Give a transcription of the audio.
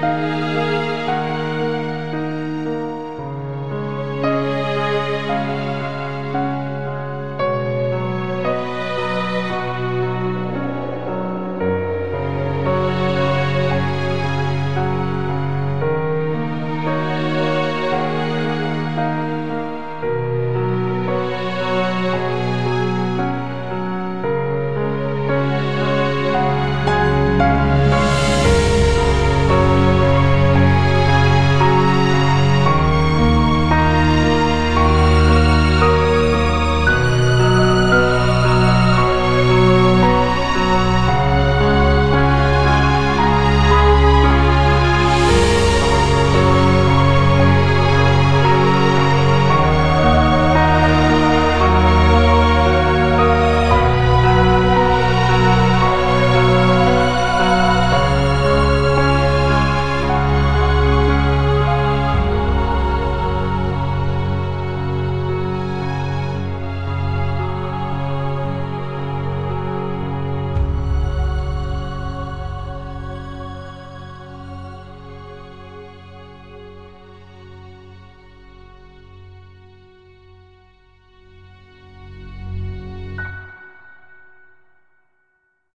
Música